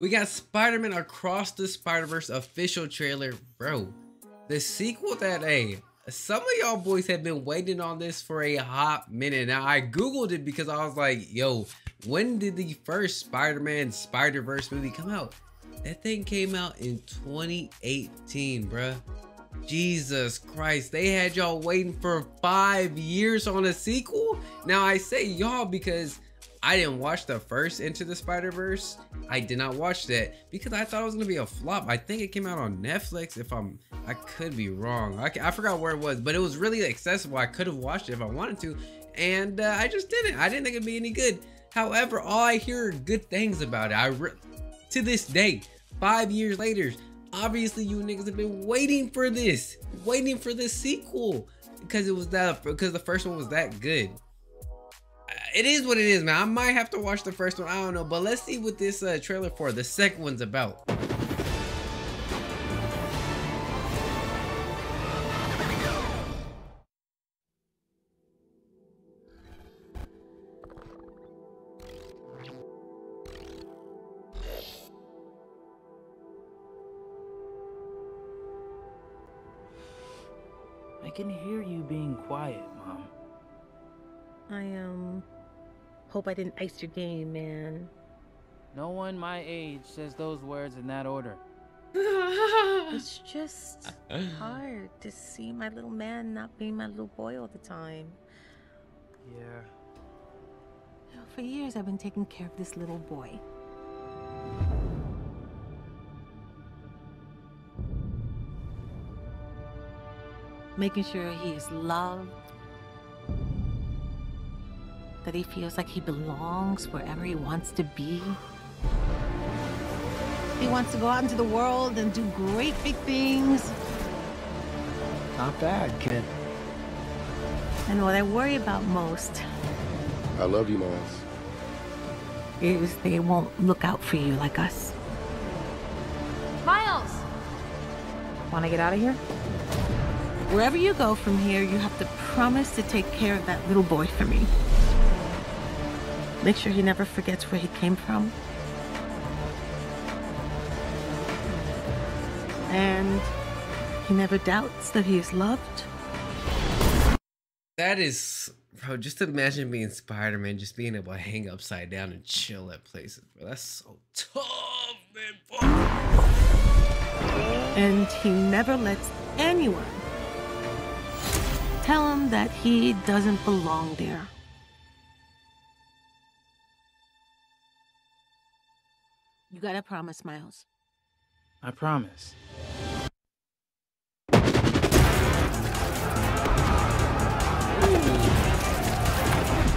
We got Spider-Man Across the Spider-Verse official trailer. Bro, the sequel that, hey, some of y'all boys have been waiting on this for a hot minute. Now, I Googled it because I was like, yo, when did the first Spider-Man Spider-Verse movie come out? That thing came out in 2018, bruh. Jesus Christ, they had y'all waiting for five years on a sequel? Now, I say y'all because I didn't watch the first Into the Spider Verse. I did not watch that because I thought it was gonna be a flop. I think it came out on Netflix. If I'm, I could be wrong. I, I forgot where it was, but it was really accessible. I could have watched it if I wanted to, and uh, I just didn't. I didn't think it'd be any good. However, all I hear are good things about it. I to this day, five years later, obviously you niggas have been waiting for this, waiting for this sequel because it was that because the first one was that good it is what it is, man. I might have to watch the first one. I don't know. But let's see what this uh, trailer for the second one's about. I can hear you being quiet, Mom. I, um... Hope I didn't ice your game, man. No one my age says those words in that order. it's just hard to see my little man not being my little boy all the time. Yeah. You know, for years I've been taking care of this little boy. Making sure he is loved that he feels like he belongs wherever he wants to be. He wants to go out into the world and do great big things. Not bad, kid. And what I worry about most... I love you, Miles. ...is they won't look out for you like us. Miles! Want to get out of here? Wherever you go from here, you have to promise to take care of that little boy for me. Make sure he never forgets where he came from. And he never doubts that he is loved. That is, bro, just imagine being Spider-Man, just being able to hang upside down and chill at places, bro. That's so tough, man. And he never lets anyone tell him that he doesn't belong there. You gotta promise, Miles. I promise.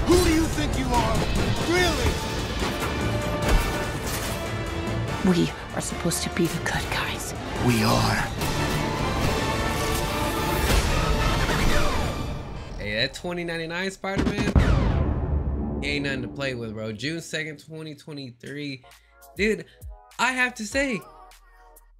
Who do you think you are? Really? We are supposed to be the good guys. We are. Hey, that 2099 Spider-Man ain't nothing to play with, bro. June 2nd, 2023 dude, I have to say,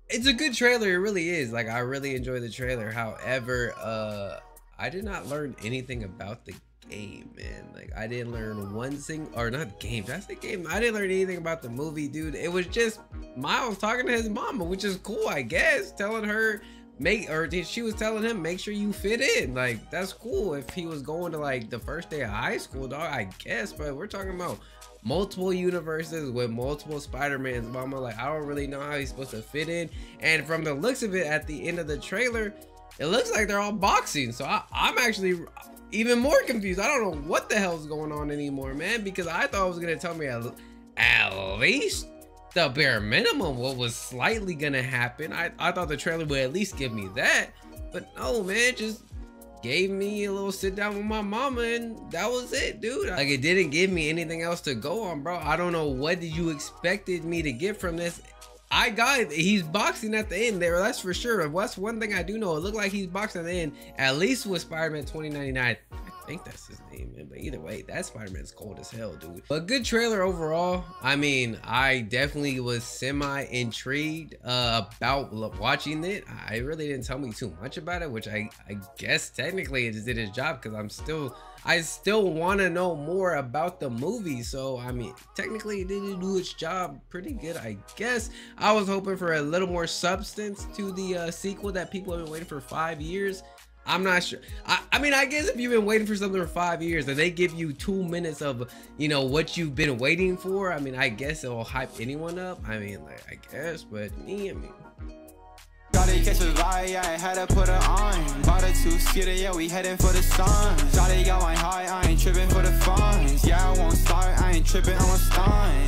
it's a good trailer. It really is. Like, I really enjoy the trailer. However, uh, I did not learn anything about the game, man. Like, I didn't learn one single, or not game. That's the game. I didn't learn anything about the movie, dude. It was just Miles talking to his mama, which is cool, I guess. Telling her, make, or she was telling him, make sure you fit in. Like, that's cool. If he was going to, like, the first day of high school, dog, I guess. But we're talking about multiple universes with multiple Spider-Mans. Mama, like, I don't really know how he's supposed to fit in. And from the looks of it at the end of the trailer, it looks like they're all boxing. So I, I'm actually even more confused. I don't know what the hell's going on anymore, man, because I thought it was going to tell me at, at least the bare minimum what was slightly to happen. I, I thought the trailer would at least give me that. But no, man, just gave me a little sit down with my mama and that was it dude. Like it didn't give me anything else to go on bro. I don't know what did you expected me to get from this. I got it. He's boxing at the end there that's for sure. That's one thing i do know. It looked like he's boxing at the end at least with spider-man 2099 i think that's his name, man. But either way, that Spider-Man's cold as hell, dude. But good trailer overall. I mean, I definitely was semi intrigued uh, about watching it. I really didn't tell me too much about it, which I, I guess technically it just did his job because I'm still I still want to know more about the movie. So, I mean, technically it did do its job pretty good, I guess. I was hoping for a little more substance to the uh, sequel that people have been waiting for five years. I'm not sure. I, I mean, I guess if you've been waiting for something for five years and they give you two minutes of, you know, what you've been waiting for, I mean, I guess it'll hype anyone up. I mean, like, I guess, but me, I mean, Gotta catch a vibe, I had to put her on. Bought a two skitter, yeah, we heading for the sun. Shawty got my high, I ain't tripping for the funds. Yeah, I won't start, I ain't tripping, I'm a stunt.